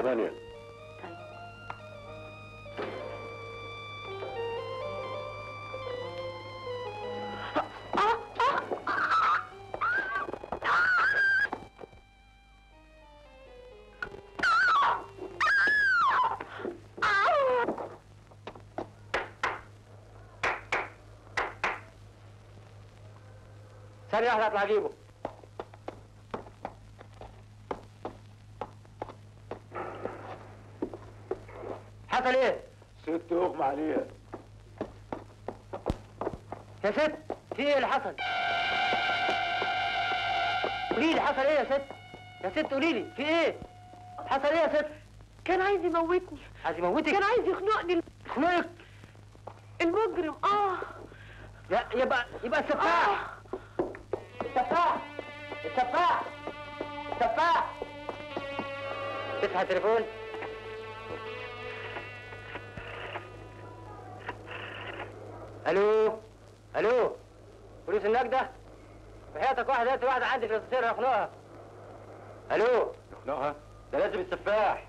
كام نمرة ثمانية طيب ثانية واحدة اطلع اجيبه حصل إيه؟ ست اغمى عليها يا ست في إيه اللي حصل؟ قولي لي حصل إيه يا ست؟ يا ست قولي لي في إيه؟ حصل إيه يا ست؟ كان عايز يموتني عايز يموتك؟ كان عايز يخنقني خنقك المجرم آه لا يبقى يبقى السفاح آه السفاح السفاح السفاح تفتح التليفون ألو؟ ألو؟ بوليس النجدة؟ بحياتك واحد قتل واحدة عندي في الاسانسير هيخنقها ألو؟ يخنقها؟ ده لازم السفاح.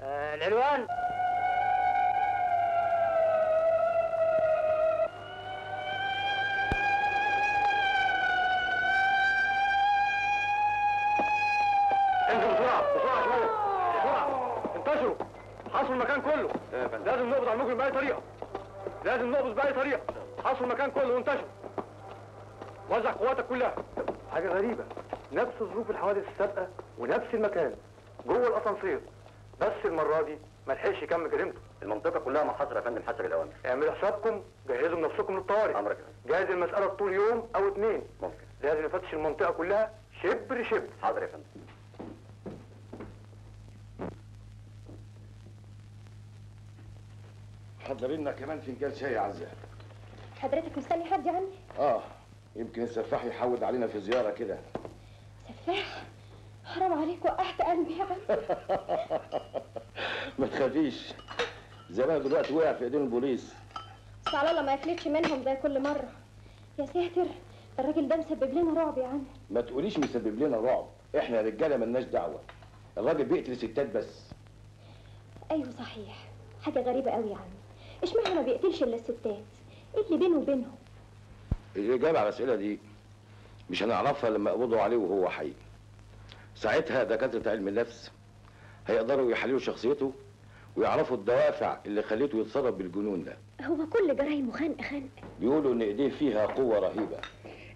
آه العنوان؟ انزل انتشروا. حصروا المكان كله. لازم نقبض على المجرم بأي طريقة. لازم نقبض بأي طريقة حصروا المكان كله وانتشروا وزع قواتك كلها. حاجة غريبة. نفس ظروف الحوادث السابقة ونفس المكان. جوه الأسانسير. بس المرة دي ما لحقش يكمل جريمته. المنطقة كلها محاصرة يا فندم حسب الأوامر. اعملوا حسابكم جهزوا نفسكم للطوارئ. أمرك. جهز المسألة طول يوم أو اتنين. ممكن. لازم نفتش المنطقة كلها شبر شبر. حاضر يا فندم. حضري لنا كمان فنجان شاي يا عزة حضرتك مستني حد عني آه يمكن السفاح يحود علينا في زيارة كده. سفاح؟ حرام عليك وقعت قلبي يا عم ما تخافيش. زمان دلوقتي وقع في إيدين البوليس. بس على الله ما يفلتش منهم زي كل مرة. يا ساتر الراجل ده مسبب لنا رعب يا عم ما تقوليش مسبب لنا رعب. إحنا رجالة ملناش دعوة. الراجل بيقتل ستات بس. أيوه صحيح. حاجة غريبة قوي يا عم اشمعنى ما بيقتلش إلا الستات؟ إيه اللي بينه وبينهم؟ الاجابه على الأسئلة دي مش هنعرفها لما يقبضوا عليه وهو حي. ساعتها دكاترة علم النفس هيقدروا يحللوا شخصيته ويعرفوا الدوافع اللي خليته يتصرف بالجنون ده. هو كل جرايمه خنق خنق بيقولوا إن إيديه فيها قوة رهيبة.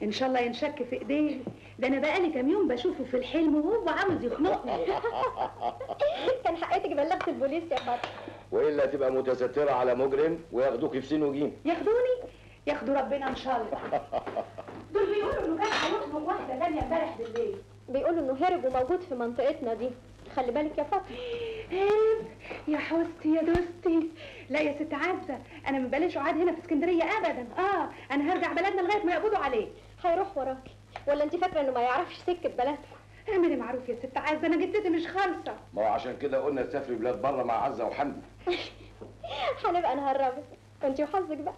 إن شاء الله ينشك في إيديه. ده أنا بقالي كام يوم بشوفه في الحلم وهو عاوز يخنقني. كان حقيقتك بلغت البوليس يا فاطمة. وإلا تبقى متسترة على مجرم وياخدوك في سين وجيم ياخدوني؟ ياخدوا ربنا إن شاء الله. دول بيقولوا إنه كان هيخنق واحدة ثانية امبارح بالليل. بيقولوا إنه هرب وموجود في منطقتنا دي. خلي بالك يا فاطمة. هرب يا حوستي يا دوستي. لا يا ست عزة أنا ما بلاش قعد هنا في اسكندرية ابدا. آه أنا هرجع بلدنا لغاية ما يقبضوا عليه. هيروح وراكي. ولا انت فاكرة إنه ما يعرفش سكة بلدكم؟ اعملي معروف يا ست عزه أنا جدتي مش خالصة. ما هو عشان كده قلنا تسافري بلاد بره مع عزة وحمدي. هنبقى نهربك وانت وحظك بقى.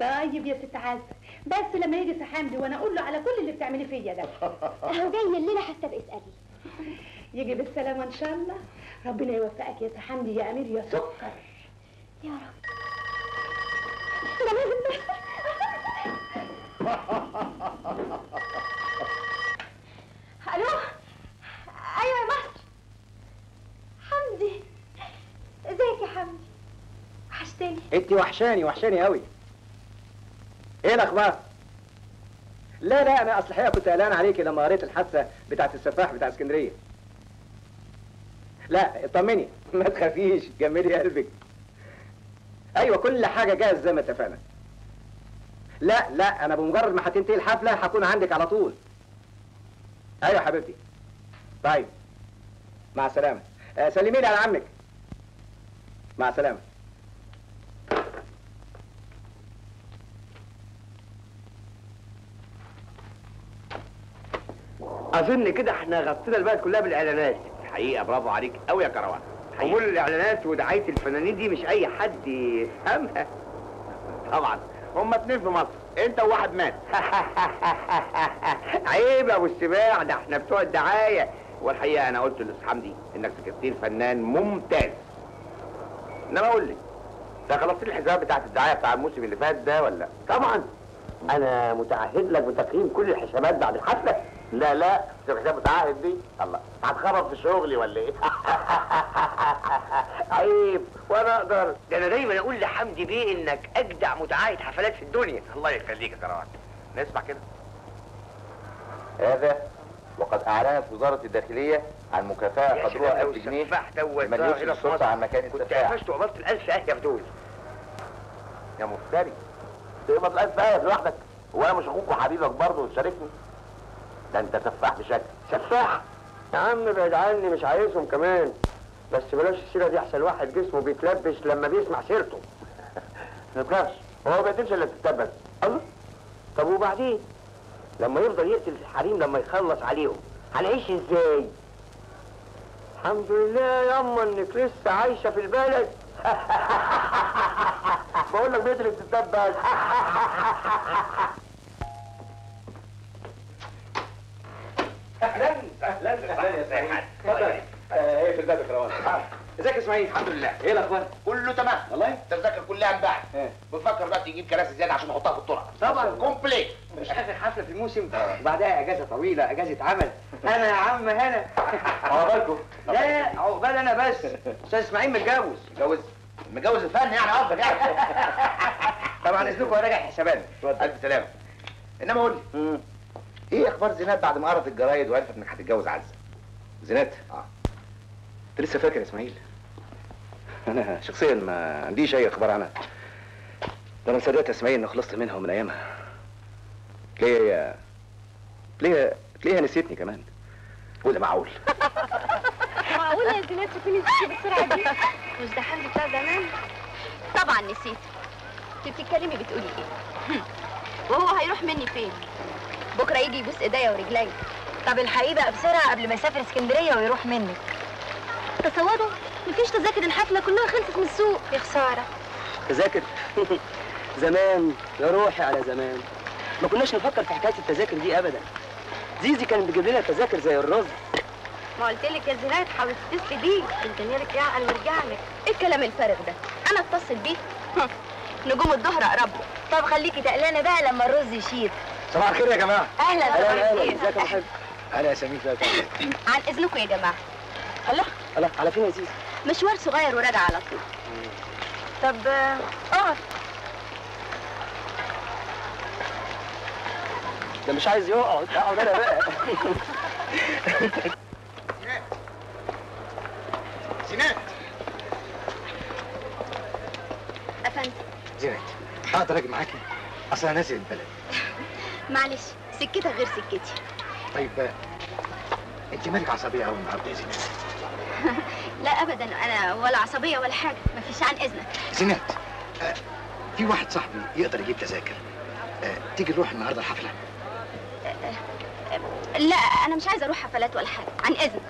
طيب يا ست عزة بس لما يجي سحامدي وأنا أقول له على كل اللي بتعملي فيا ده. اهو جاي الليلة حتى ابقي اسألي يجي بالسلامة إن شاء الله. ربنا يوفقك يا سحامدي يا أمير يا سكر. يا رب. ده لازم ده ألو أيوه يا مصر حمدي ازيك يا حمدي وحشتني. انت وحشاني وحشاني قوي. إيه الأخبار؟ لا لا أنا أصل الحقيقة كنت قلقان عليكي لما قريت الحادثة بتاعت السفاح بتاع اسكندرية. لا اطمني ما تخافيش جملي قلبك. أيوه كل حاجة جاهز زي ما اتفقنا. لا لا أنا بمجرد ما هتنتهي الحفلة هكون عندك على طول. أيوه حبيبتي. طيب. مع السلامة. آه سلمي لي على عمك. مع السلامة. أظن كده إحنا غطينا البلد كلها بالإعلانات. حقيقة برافو عليك قوي يا كروان. قبول الإعلانات ودعاية الفنانين دي مش أي حد يفهمها. طبعا. هما اتنين في مصر أنت وواحد مات. عيب يا أبو السباع ده إحنا بتوع الدعاية. والحقيقة أنا قلت لاستاذ حمدي إنك سكرتير فنان ممتاز. إنما قول لي ده خلصت لي الحساب بتاعت الدعاية بتاع الموسم اللي فات ده ولا؟ طبعا. أنا متعهد لك بتقييم كل الحسابات بعد الحفلة. لا لا مش الحساب متعهد دي؟ الله هتخرب في شغلي ولا إيه؟ عيب وأنا أقدر. ده أنا دايما أقول لحمدي بيه إنك أجدع متعاهد حفلات في الدنيا. الله يخليك يا كروان نسمع كده. هذا وقد أعلنت وزارة الداخلية عن مكافأة قدرها 1000 جنيه لمن في الشرطه. عن مكان كنت السفاح قفشت وقبضت الألف اهية في دول يا مفتري. تقبض الألف آية لوحدك. وأنا مش أخوك وحبيبك برضه وتشاركني ده انت سفاح بشكل. سفاح يا عم ابعد عني مش عايزهم كمان. بس بلاش السيرة دي أحسن واحد جسمه بيتلبش لما بيسمع سيرته. ما تخافش. هو ما بيقدمش إلا تتبس الله. طب وبعدين؟ لما يفضل يقتل الحريم لما يخلص عليهم هنعيش إزاي؟ الحمد لله ياما إنك لسه عايشة في البلد. بقول لك بيقتل الستات أهلا أهلا. أهلا يا سعيد اتفضل إيه في الباب يا كروان. إزيك يا إسماعيل؟ الحمد لله. إيه الأخبار؟ كله تمام. والله؟ التذاكر كلها انباعت إيه. بنفكر بقى تجيب كراسي زيادة عشان نحطها في الطرق. طبعا. كومبليت. مش آخر حفلة في الموسم. وبعدها أجازة طويلة أجازة عمل. أنا يا عم هنا. عقبالكم لا عقبال أنا بس. أستاذ إسماعيل متجوز. متجوز؟ متجوز الفن يعني قصدك يعني. طبعا اذنكم راجع حسابات ألف سلامة. إنما قول لي. إيه أخبار زينات بعد ما قرت الجرايد وعرفت إنك هتتجوز عزة؟ زينات؟ آه. أنت لسه فاكر يا إسماعيل؟ أنا شخصيا ما عنديش أي أخبار عنها. ده أنا صدقت يا إسماعيل إني خلصت منها ومن أيامها. ليه ليه ليه نسيتني كمان؟ وده معقول. معقولة يا زينات تكوني نسيتي بالسرعة دي؟ مش ده حمدي بتاع زمان؟ طبعا نسيت. انت بتتكلمي بتقولي إيه؟ وهو هيروح مني فين؟ بكرة يجي يبوس إيديا ورجليا. طب الحقيقة بقى بسرعة قبل ما يسافر اسكندرية ويروح منك. تصوروا مفيش تذاكر الحفلة كلها خلصت من السوق. يا خسارة. تذاكر؟ زمان يا روحي على زمان. ما كناش نفكر في حكاية التذاكر دي ابدا. زيزي كان بيجيب لنا تذاكر زي الرز. ما قلت لك يا زينات حاولي تتصلي بيه الجنيرك يعقل ويرجع لك. إيه الكلام الفارغ ده؟ أنا أتصل بيه نجوم الظهر أقرب طب خليكي تقلانه بقى لما الرز يشيط صباح الخير يا جماعة. أهلا أهلا صباح أهلا. إزيك يا محب أنا يا سمير فاكر عن إذنكم يا جماعة. الله الله على فين يا زيزي مشوار صغير وراجع على طول. طب آه، اقعد ده مش عايز يقعد. أقعد أنا بقى. زينات. أفندم. زينات أقدر أجي معاكي. أصل أنا نازل البلد. معلش سكتها غير سكتي. طيب انت مالك عصبية قوي النهارده يا زينات لا ابدا أنا ولا عصبية ولا حاجة مفيش عن إذنك. زينات آه، في واحد صاحبي يقدر يجيب تذاكر. آه، تيجي نروح النهارده الحفلة؟ لا أنا مش عايزة أروح حفلات ولا حاجة عن إذنك.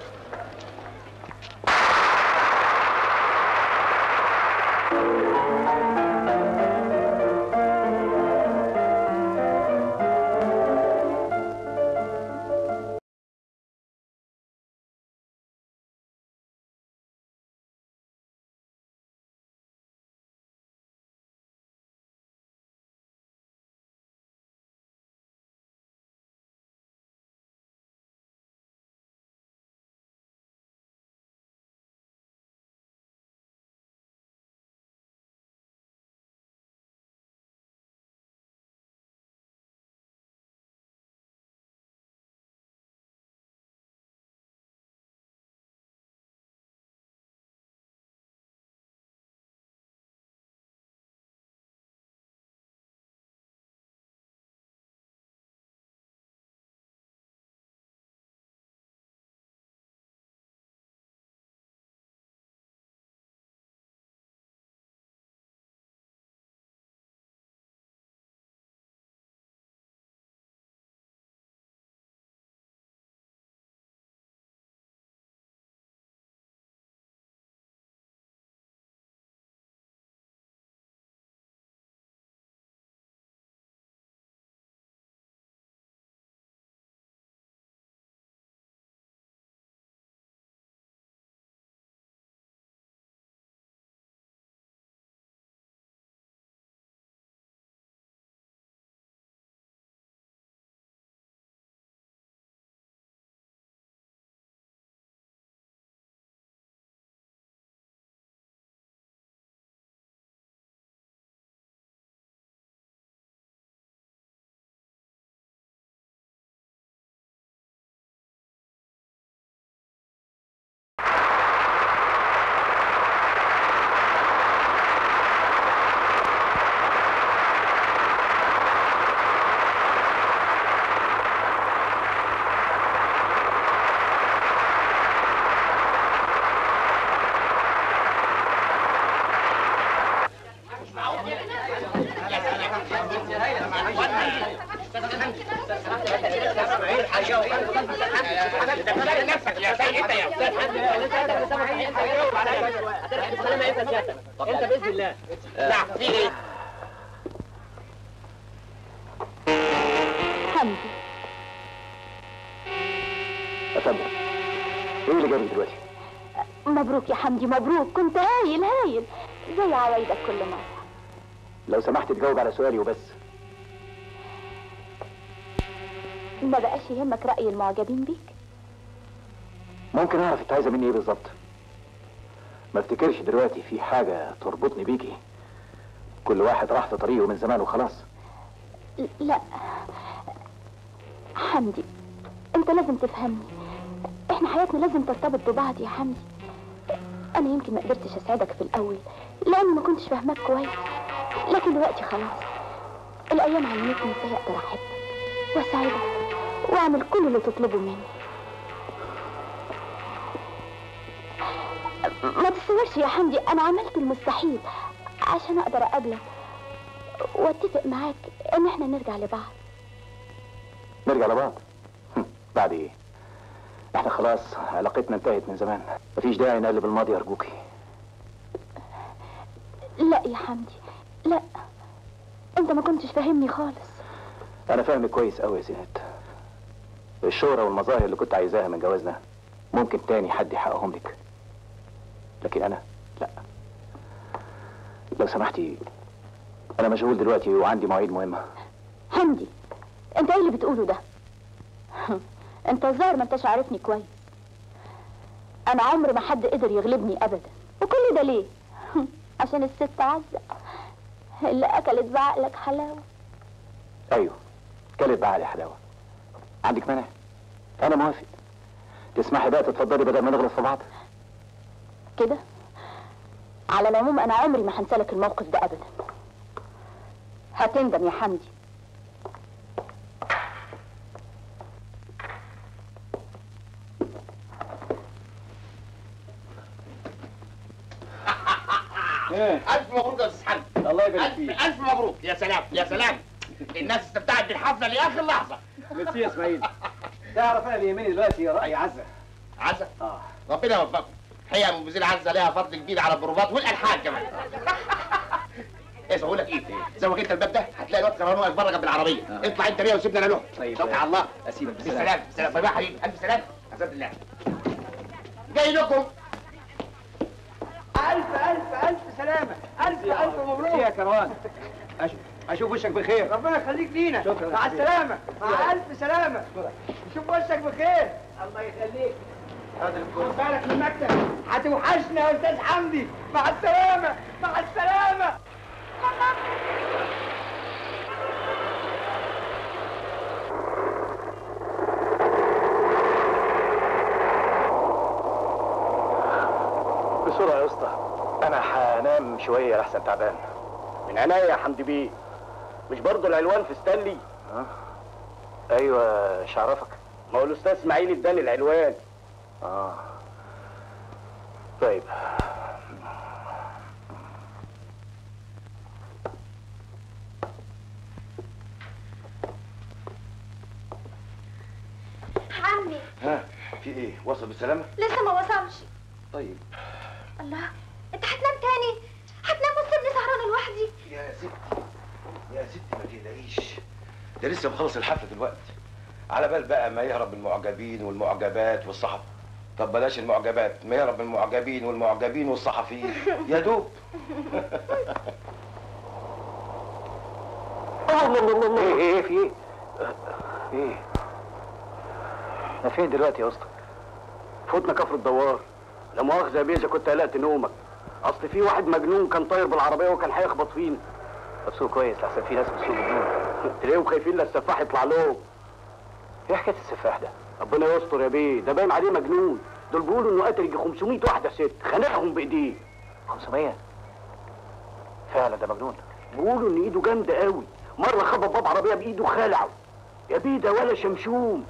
تجاوب على سؤالي وبس. ما بقاش يهمك رأي المعجبين بيك؟ ممكن أعرف أنت عايزة مني إيه بالظبط. ما افتكرش دلوقتي في حاجة تربطني بيكي. كل واحد راح في طريقه من زمان وخلاص. لا. حمدي أنت لازم تفهمني. إحنا حياتنا لازم ترتبط ببعض يا حمدي. أنا يمكن ما قدرتش أساعدك في الأول لأني ما كنتش فاهماك كويس. لكن دلوقتي خلاص. الأيام علمتني إزاي أقدر أحبك وأساعدك وأعمل كل اللي تطلبه مني. ما تتصورش يا حمدي أنا عملت المستحيل عشان أقدر أقابلك وأتفق معاك إن إحنا نرجع لبعض. نرجع لبعض؟ بعد إيه؟ إحنا خلاص علاقتنا انتهت من زمان. مفيش داعي نقلب الماضي ارجوكي لا يا حمدي انت ما كنتش فاهمني خالص. أنا فاهمك كويس قوي يا زينت الشهرة والمظاهر اللي كنت عايزاها من جوازنا ممكن تاني حد يحققهم لك. لكن أنا؟ لا. لو سمحتي أنا مشغول دلوقتي وعندي مواعيد مهمة. حمدي أنت إيه اللي بتقوله ده؟ أنت الظاهر ما أنتش عارفني كويس. أنا عمر ما حد قدر يغلبني ابدا. وكل ده ليه؟ عشان الست عزة. اللي اكلت بعقلك حلاوة. أيوه كلت على حلاوة. عندك مانع؟ أنا موافق. تسمحي بقى تتفضلي بدل ما نغلط في بعض؟ كده؟ على العموم أنا عمري ما هنسالك الموقف ده ابدا. هتندم يا حمدي. ألف مبروك يا أستاذ حمدي. الله الف ألف مبروك. يا سلام يا سلام. الناس استمتعت بالحفلة لآخر لحظة. ميرسي يا إسماعيل. تعرف أنا اللي يهمني دلوقتي رأي عزة. عزة؟ آه. ربنا يوفقكم. الحقيقة أم بزيل عزة لها فضل كبير على البروفات والألحان كمان. إيه بقول لك؟ إيه؟ زوج أنت الباب ده؟ هتلاقي الواد كرهان واقف بره جنب العربية. اطلع أنت بيها وسيبنا أنا له طيب. توكل على الله. اسيبك بالسلامه بالسلامه طيب يا حبيبي ألف سلامه حسب الله. جاي لكم. ألف ألف ألف. سلامة. ألف ألف مبروك. يا كروان. أشوف أشوف وشك بخير. ربنا يخليك لينا. شكرا. مع السلامة. مع ألف سلامة. نشوف وشك بخير. الله يخليك. خد بالك من المكتب. هتوحشنا يا أستاذ حمدي. مع السلامة. مع السلامة بسرعة يا اسطى أنا هنام شوية لحسن تعبان. من عينيا يا حمدي بيه. مش برضه العنوان في ستانلي؟ أيوه مش عرفك ما هو الأستاذ إسماعيل اداني العنوان. آه. طيب. عمي. ها في إيه؟ وصل بالسلامة؟ لسه ما وصلش. طيب. الله أنت هتنام تاني هتنام وتسيبني سهرانه لوحدي يا ستي يا ستي ما تقلقيش ده لسه مخلص الحفلة دلوقتي. على بال بقى ما يهرب من المعجبين والمعجبات والصحف. طب بلاش المعجبات ما يهرب من المعجبين والمعجبين والصحفيين. يا دوب. إيه إيه في إيه؟ إيه. إحنا فين دلوقتي يا أسطى؟ فوتنا كفر الدوار. لا مؤاخذة يا بيه كنت قلقت نومك. أصل في واحد مجنون كان طاير بالعربية وكان هيخبط فينا. طب سوق كويس لحسن في ناس بتسوق مجنون تلاقيهم خايفين لا السفاح يطلع لهم. إيه حكاية السفاح ده؟ ربنا يستر يا بيه. ده باين عليه مجنون. دول بيقولوا إنه قتل يجي 500 واحدة ست. خانقهم بإيديه. 500 فعلا ده مجنون. بيقولوا إن إيده جامدة قوي. مرة خبط باب عربية بإيده خلعه. يا بيه ده ولا شمشوم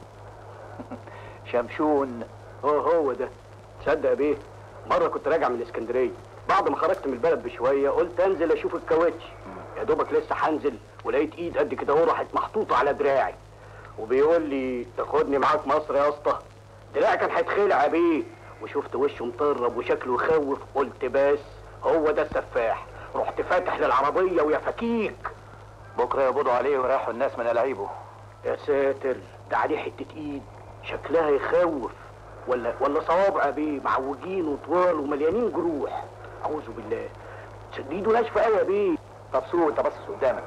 شمشون. هو هو ده. تصدق يا بيه؟ مرة كنت راجع من الإسكندرية. بعد ما خرجت من البلد بشوية قلت أنزل أشوف الكاوتش. يا دوبك لسه هنزل. ولقيت ايد قد كده اهو راحت محطوطة على دراعي. وبيقول لي تاخدني معاك مصر يا اسطى. دراعي كان هيتخلع يا بيه. وشفت وشه مطرب وشكله يخوف. قلت بس هو ده السفاح. رحت فاتح للعربية ويا فكيك. بكرة يقبضوا عليه ويريحوا الناس من ألاعيبه يا ساتر ده عليه حتة ايد. شكلها يخوف. ولا ولا صوابع بيه معوجين وطوال ومليانين جروح. أعوذ بالله. ايده ناشفة قوي يا بيه. طب سوق انت باصص قدامك.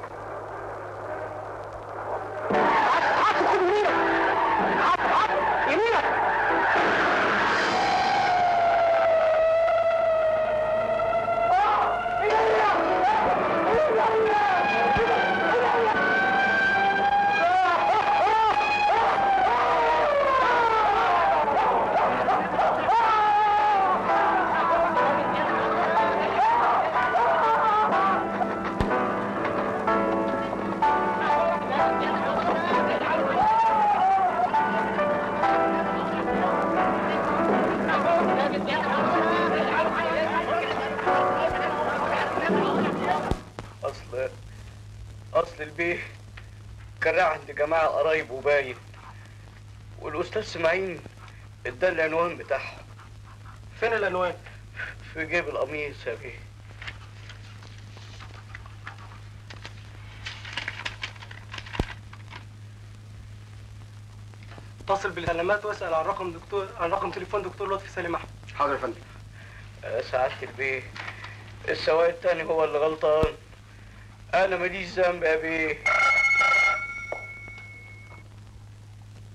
كان رايح عند جماعة قرايبه باين والأستاذ اسماعيل ادى العنوان بتاعهم. فين العنوان؟ في جيب القميص يا بيه. اتصل بالخدمات واسأل عن رقم دكتور عن رقم تليفون دكتور لطفي سالم أحمد. حاضر يا فندم. يا سعادة البيه السواق التاني هو اللي غلطان. أنا ماليش ذنب يا بيه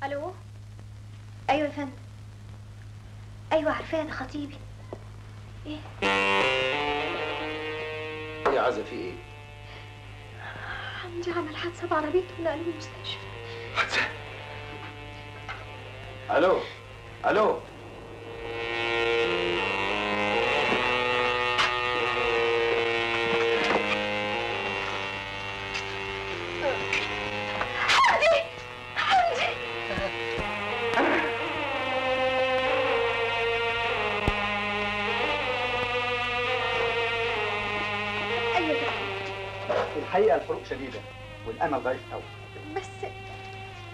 ألو أيوه يا فندم. أيوه عارفاه أنا خطيبي. إيه؟ يا عزة في إيه؟ حمدي عمل حادثة بعربيته ونقله المستشفى ألو؟ ألو؟ شديدة والأمل ضعيف قوي بس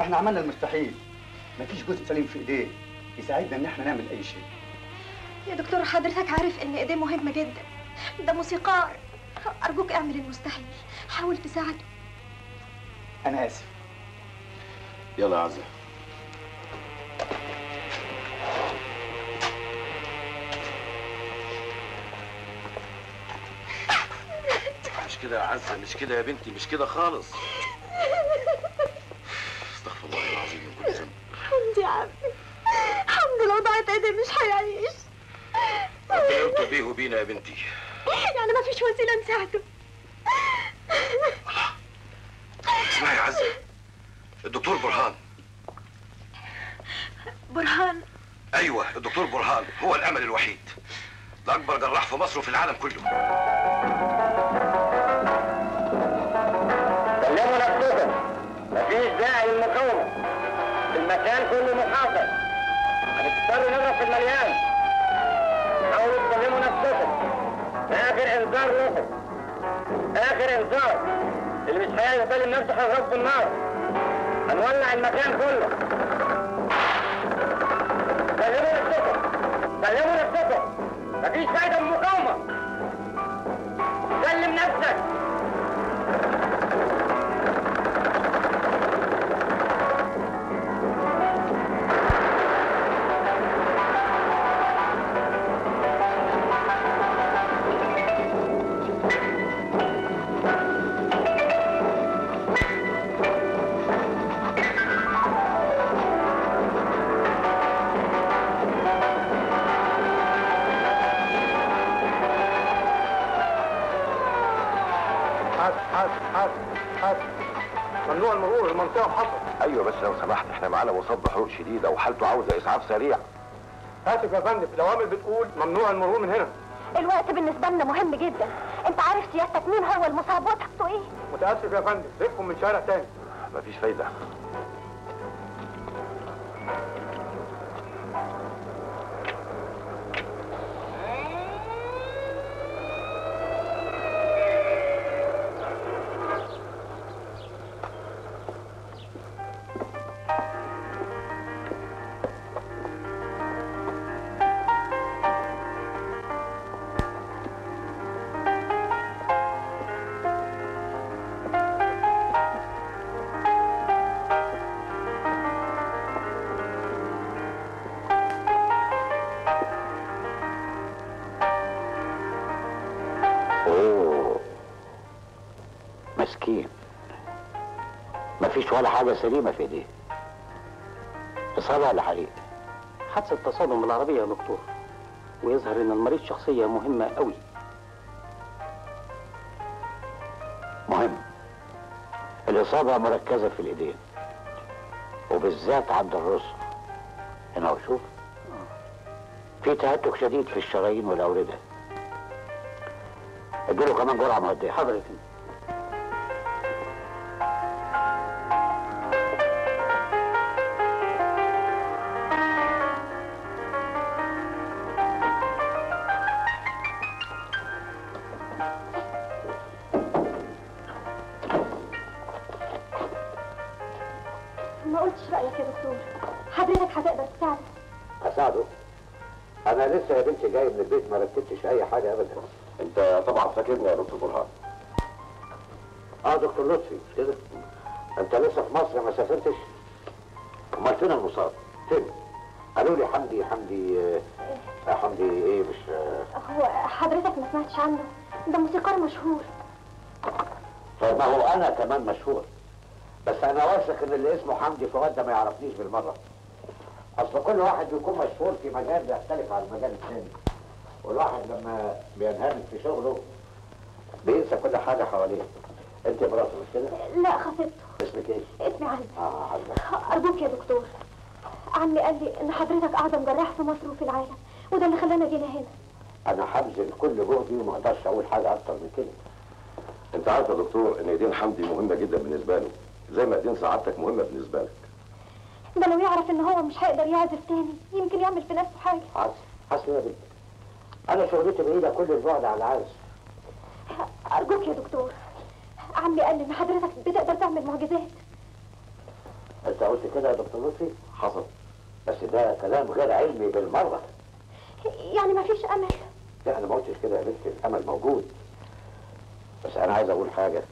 إحنا عملنا المستحيل. مفيش جزء سليم في إيديه يساعدنا إن إحنا نعمل أي شيء. يا دكتور حضرتك عارف إن إيديه مهمه جدا. ده موسيقار. أرجوك أعمل المستحيل. حاول تساعده. أنا آسف. يلا يا عزة. كده يا عزة مش كده يا بنتي مش كده خالص. استغفر الله العظيم من كل ذنب حمدي يا عمي. حمدي لو ضاعت ايديه مش هيعيش. ربنا يرتب بيه وبينا يا بنتي. يعني ما فيش وسيلة نساعده. اسمعي يا عزة الدكتور برهان. برهان. أيوه الدكتور برهان هو الأمل الوحيد. ده أكبر جراح في مصر وفي العالم كله. هنضطر نضرب في المليان. حاولوا تسلموا نفسكم آخر إنذار لكم آخر إنذار. اللي مش هيسلم نفسه هيضرب بالنار. هنولع المكان كله. شديدة وحالته عاوزة إسعاف سريع. آسف يا فندم الأوامر بتقول ممنوع المرور من هنا. الوقت بالنسبة لنا مهم جدا. أنت عارف سيادتك مين هو المصاب وتحته إيه؟ متأسف يا فندم لفوا من شارع تاني. مفيش فايدة. مفيش ولا حاجة سليمة في إيديه. إصابة ولا حريق حادثة تصادم بالعربية يا دكتور ويظهر إن المريض شخصية مهمة قوي مهم. الإصابة مركزة في الإيدين وبالذات عند الرسغ هنا هو شوف في تهتك شديد في الشرايين والأوردة. أديله كمان جرعة مهدئة حاضر حضرتك هتقدر تساعده. أساعده؟ أنا لسه يا بنتي جاي من البيت ما رتبتش أي حاجة أبدا. أنت طبعا فاكرني يا دكتور برهان. آه دكتور لطفي. مش كده؟ أنت لسه في مصر ما سافرتش؟ أمال فين المصاب؟ فين؟ قالوا لي حمدي حمدي آه حمدي إيه مش آه. هو حضرتك ما سمعتش عنه؟ ده موسيقار مشهور. طيب ما هو أنا كمان مشهور. بس أنا واثق إن اللي اسمه حمدي فؤاد ده ما يعرفنيش بالمرة. أصل كل واحد بيكون مشهور في مجال بيختلف عن المجال الثاني والواحد لما بينهمك في شغله بينسى كل حاجة حواليه. انت مراته مش كده؟ لا خطيبته اسمك إيه؟ اسمي عزة آه عزة. أرجوك يا دكتور. عمي قال لي إن حضرتك أعظم جراح في مصر وفي العالم وده اللي خلانا جينا هنا. أنا هبذل كل جهدي وما أقدرش أقول حاجة أكتر من كده. أنت عارف يا دكتور إن ايدين حمدي مهمه جدا بالنسبة له زي ما ايدين سعادتك مهمة بالنسبة لك. ده لو يعرف إن هو مش هيقدر يعزف تاني يمكن يعمل في نفسه حاجة. حسن حسن يا بنتي أنا شغلتي بعيدة كل البعد على العز أرجوك يا دكتور. عمي قال لي إن حضرتك بتقدر تعمل معجزات. أنت قلت كده يا دكتور لطفي حصل. بس ده كلام غير علمي بالمرة. يعني ما فيش أمل. لا أنا ما قلتش كده يا بنتي الأمل موجود. بس أنا عايز أقول حاجة.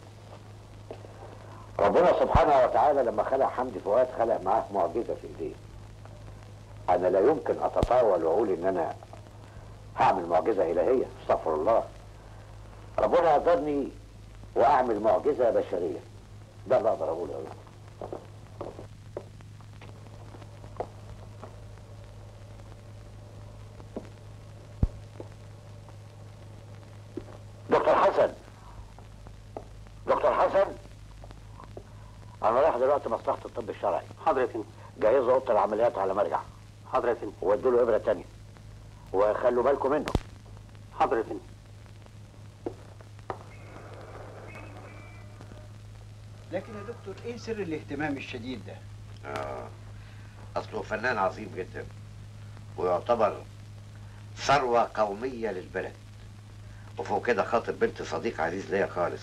ربنا سبحانه وتعالى لما خلق حمدي فؤاد خلق معاه معجزة في ايديه أنا لا يمكن أتطاول وأقول إن أنا هعمل معجزة إلهية استغفر الله. ربنا قدرني وأعمل معجزة بشرية. ده اللي أقدر أقوله يا بنتي. دكتور حسن دكتور حسن أنا رايح دلوقتي مصلحة الطب الشرعي. حاضر يا فندم جهزوا أوضة العمليات على مرجع. حاضر يا فندم وادوا له إبرة تانية. وخلوا بالكم منه. حاضر يا فندم لكن يا دكتور إيه سر الاهتمام الشديد ده؟ آه. أصله فنان عظيم جدا ويعتبر ثروة قومية للبلد. وفوق كده خاطر بنت صديق عزيز ليا خالص.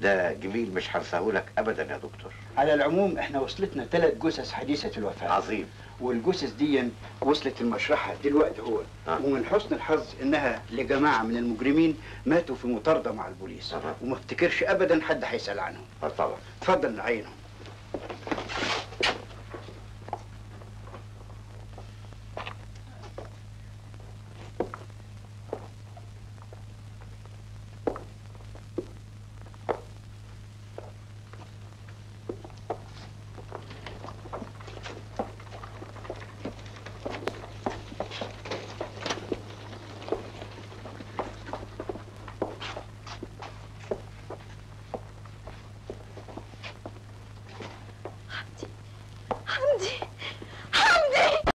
ده جميل مش هنساهولك ابدا يا دكتور. على العموم إحنا وصلتنا ثلاث جثث حديثة الوفاة. عظيم. والجثث دي وصلت المشرحة دلوقتي هو. آه. ومن حسن الحظ إنها لجماعة من المجرمين ماتوا في مطاردة مع البوليس. أها. وما افتكرش ابدا حد هيسأل عنهم. آه طبعا. اتفضل نعينهم